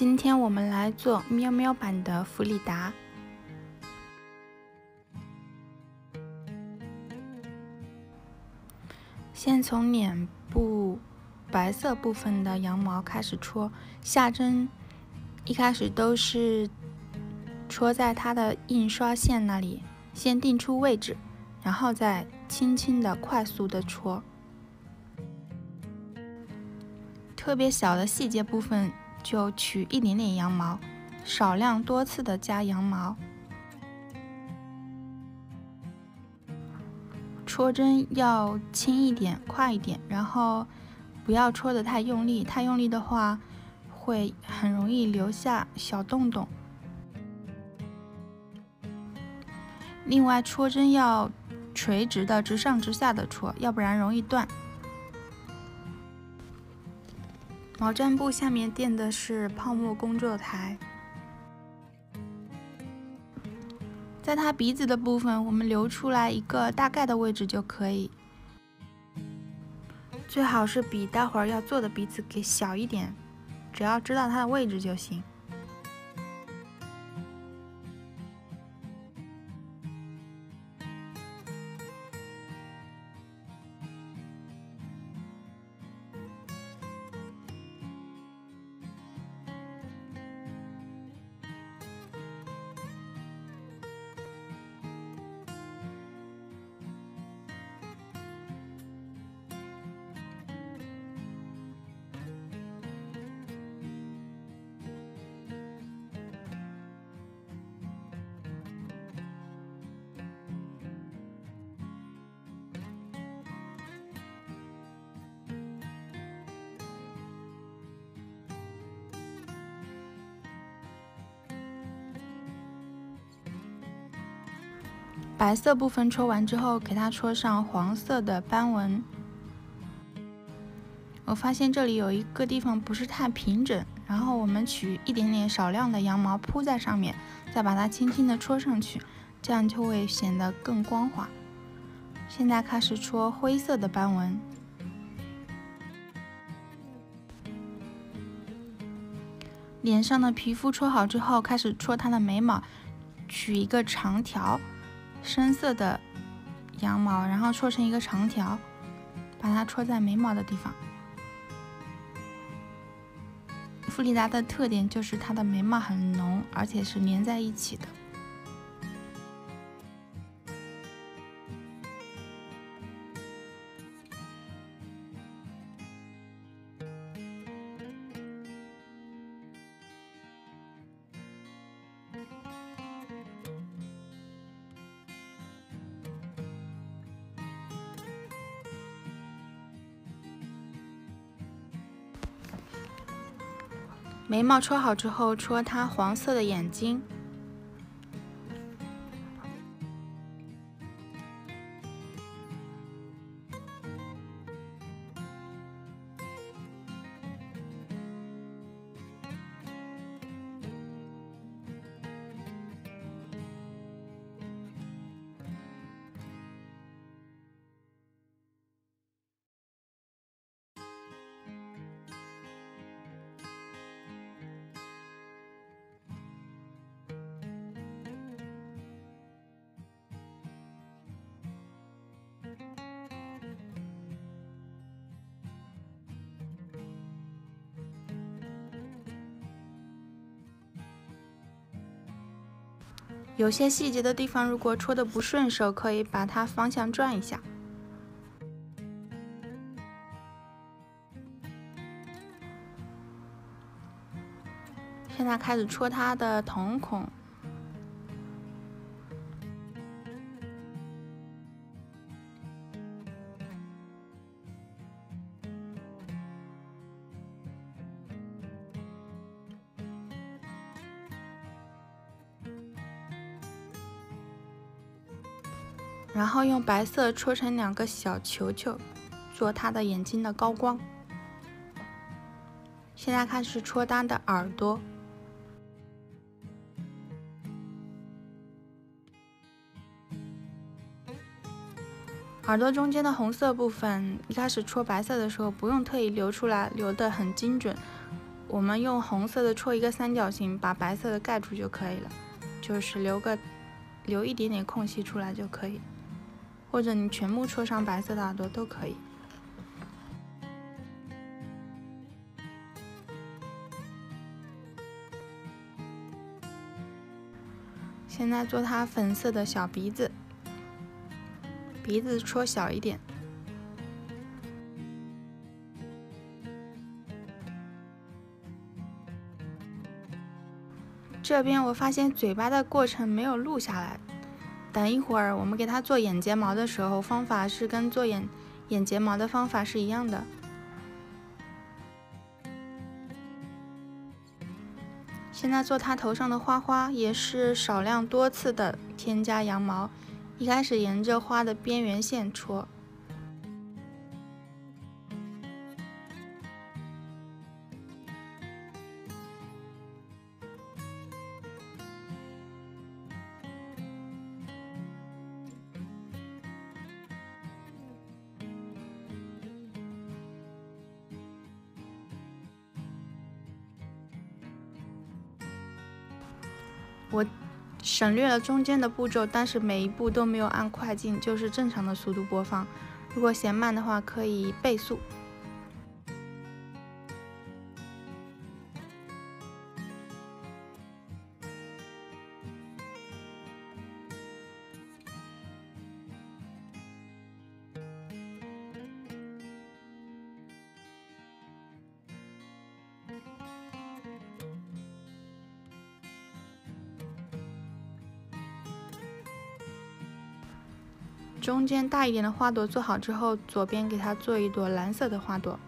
今天我们来做喵喵版的弗里达。先从脸部白色部分的羊毛开始戳，下针一开始都是戳在它的印刷线那里，先定出位置，然后再轻轻的、快速的戳。特别小的细节部分就取一点点羊毛，少量多次的加羊毛。戳针要轻一点，快一点，然后不要戳得太用力，太用力的话会很容易留下小洞洞。另外，戳针要垂直的，直上直下的戳，要不然容易断。毛毡布下面垫的是泡沫工作台。在它鼻子的部分，我们留出来一个大概的位置就可以，最好是比待会儿要做的鼻子给小一点，只要知道它的位置就行。白色部分戳完之后，给它戳上黄色的斑纹。我发现这里有一个地方不是太平整，然后我们取一点点少量的羊毛铺在上面，再把它轻轻的戳上去，这样就会显得更光滑。现在开始戳灰色的斑纹。脸上的皮肤戳好之后，开始戳它的眉毛，取一个长条。深色的羊毛，然后戳成一个长条，把它戳在眉毛的地方。弗里达的特点就是它的眉毛很浓，而且是连在一起的。眉毛戳好之后，戳它黄色的眼睛。有些细节的地方，如果戳的不顺手，可以把它方向转一下。现在开始戳它的瞳孔。然后用白色戳成两个小球球，做它的眼睛的高光。现在开始戳它的耳朵，耳朵中间的红色部分，一开始戳白色的时候不用特意留出来，留得很精准，我们用红色的戳一个三角形，把白色的盖住就可以了，就是留个留一点点空隙出来就可以，或者你全部戳上白色的耳朵都可以。现在做它粉色的小鼻子，鼻子戳小一点。这边我发现嘴巴的过程没有录下来，等一会儿我们给它做眼睫毛的时候，方法是跟做眼眼睫毛的方法是一样的。现在做它头上的花花，也是少量多次的添加羊毛。一开始沿着花的边缘线戳。省略了中间的步骤，但是每一步都没有按快进，就是正常的速度播放。如果嫌慢的话，可以倍速。中间大一点的花朵做好之后，左边给它做一朵蓝色的花朵，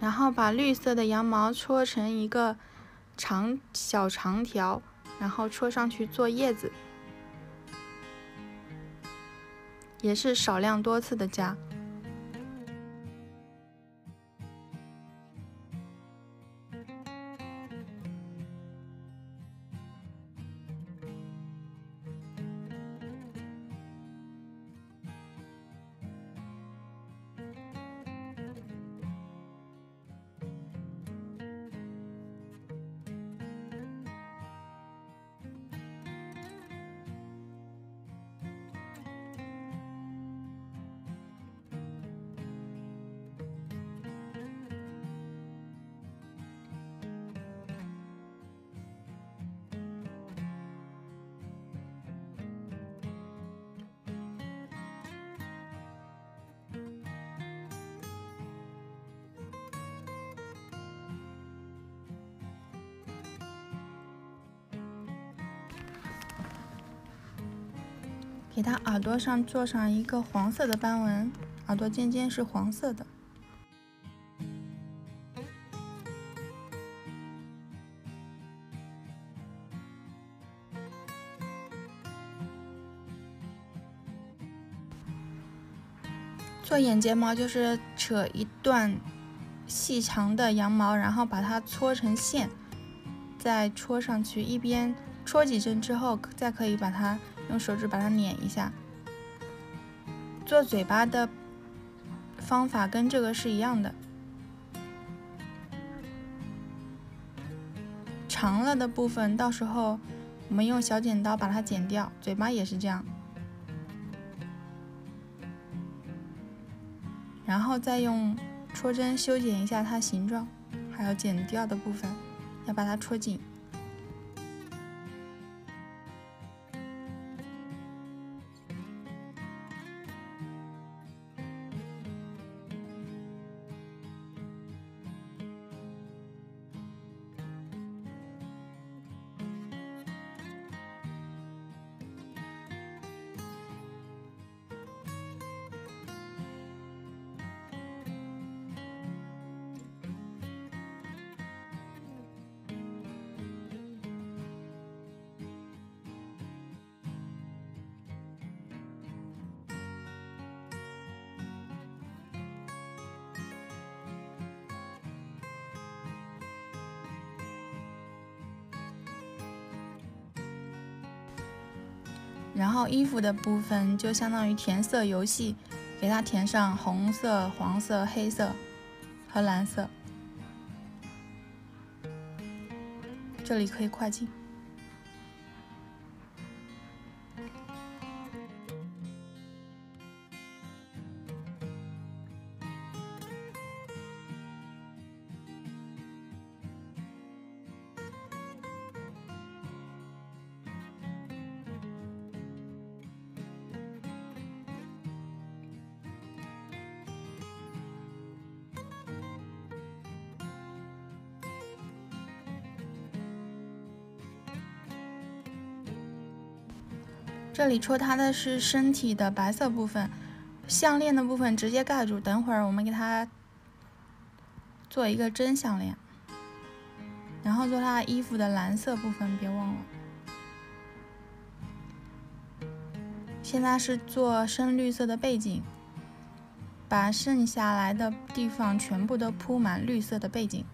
然后把绿色的羊毛搓成一个。长小长条，然后戳上去做叶子，也是少量多次的加。给它耳朵上做上一个黄色的斑纹，耳朵尖尖是黄色的。做眼睫毛就是扯一段细长的羊毛，然后把它搓成线，再戳上去，一边戳几针之后，再可以把它。用手指把它捻一下，做嘴巴的方法跟这个是一样的。长了的部分，到时候我们用小剪刀把它剪掉。嘴巴也是这样，然后再用戳针修剪一下它形状，还有剪掉的部分，要把它戳紧。然后衣服的部分就相当于填色游戏，给它填上红色、黄色、黑色和蓝色。这里可以快进。这里戳它的是身体的白色部分，项链的部分直接盖住。等会儿我们给它做一个真项链，然后做它衣服的蓝色部分，别忘了。现在是做深绿色的背景，把剩下来的地方全部都铺满绿色的背景。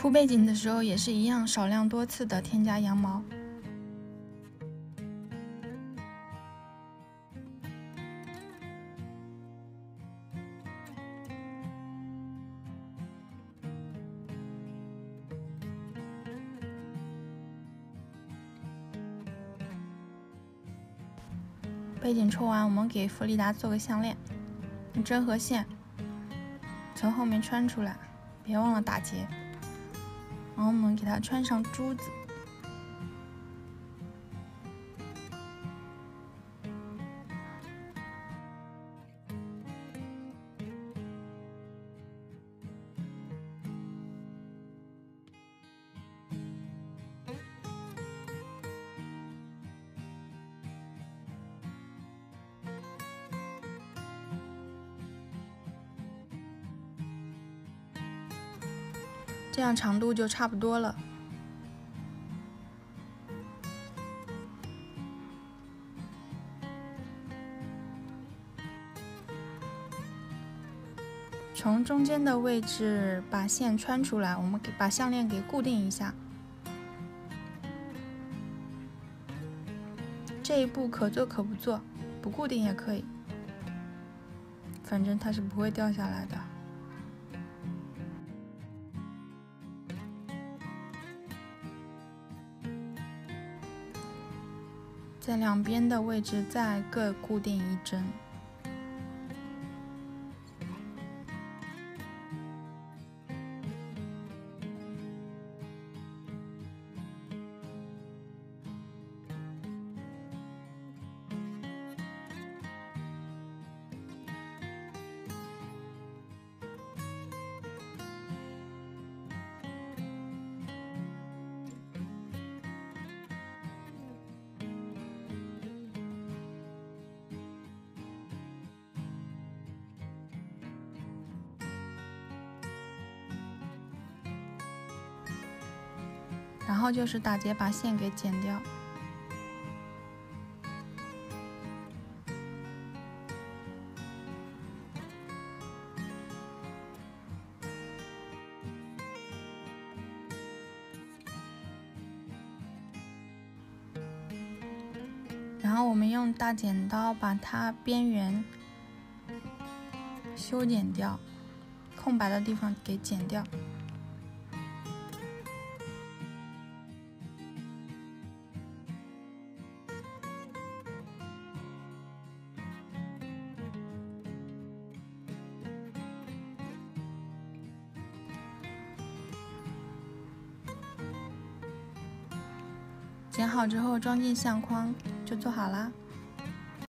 铺背景的时候也是一样，少量多次的添加羊毛。背景抽完，我们给弗里达做个项链，用针和线从后面穿出来，别忘了打结。然后我们给它穿上珠子。这样长度就差不多了。从中间的位置把线穿出来，我们给把项链给固定一下。这一步可做可不做，不固定也可以，反正它是不会掉下来的。在两边的位置再各固定一针，然后就是打结，把线给剪掉。然后我们用大剪刀把它边缘修剪掉，空白的地方给剪掉。好之后装进相框就做好啦。